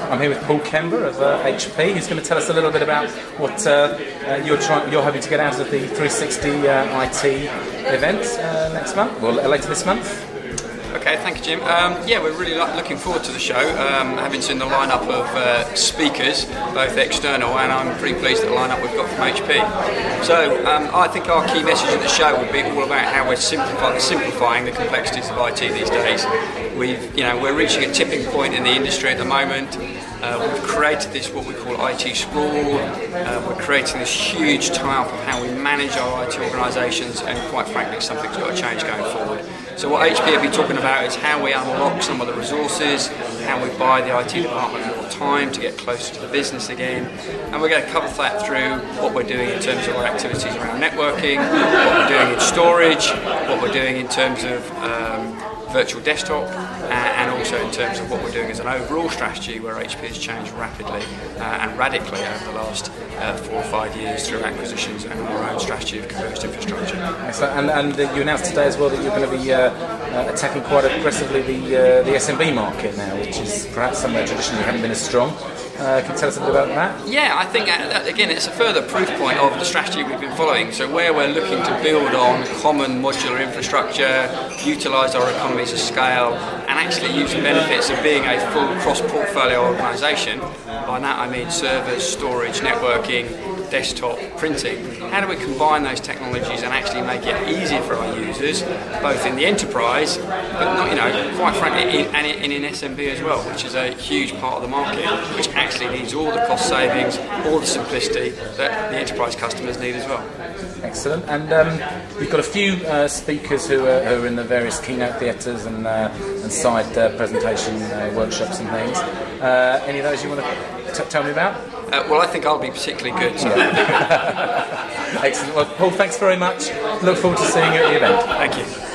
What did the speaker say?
I'm here with Paul Kember of uh, HP, who's going to tell us a little bit about what uh, uh, you're you're hoping to get out of the 360 uh, IT event uh, next month, well later this month. Okay, thank you, Jim. Um, yeah, we're really looking forward to the show, um, having seen the lineup of uh, speakers, both external, and I'm pretty pleased with the lineup we've got from HP. So, um, I think our key message of the show will be all about how we're simplify, simplifying the complexities of IT these days. We've, you know, we're reaching a tipping point in the industry at the moment. Uh, we've created this what we call IT sprawl. Uh, we're creating this huge how we manage our IT organisations, and quite frankly, something's got to change going forward. So what HP will be talking about is how we unlock some of the resources, how we buy the IT department more time to get closer to the business again, and we're going to cover that through what we're doing in terms of our activities around networking, what we're doing in storage, what we're doing in terms of um, virtual desktop and also in terms of what we're doing as an overall strategy where HP has changed rapidly uh, and radically over the last uh, four or five years through acquisitions and our own strategy of converged infrastructure. Excellent. And, and uh, you announced today as well that you're going to be uh, uh, attacking quite aggressively the, uh, the SMB market now, which is perhaps somewhere traditionally haven't been as strong. Uh, can you tell us a bit about that? Yeah, I think uh, again it's a further proof point of the strategy we've been following. So where we're looking to build on common modular infrastructure, utilise our economies of scale, and actually use the benefits of being a full cross-portfolio organisation. By that I mean servers, storage, networking, desktop, printing. How do we combine those technologies and actually make it easier for our users, both in the enterprise, but not, you know, quite frankly, in, and in, in SMB as well, which is a huge part of the market, which actually needs all the cost savings, all the simplicity that the enterprise customers need as well. Excellent. And um, we've got a few uh, speakers who are, who are, in the various keynote theatres and, uh, and side uh, presentation uh, workshops and things. Uh, any of those you want to tell me about? Uh, well, I think I'll be particularly good. So. Excellent. Well, Paul, thanks very much. Look forward to seeing you at the event. Thank you.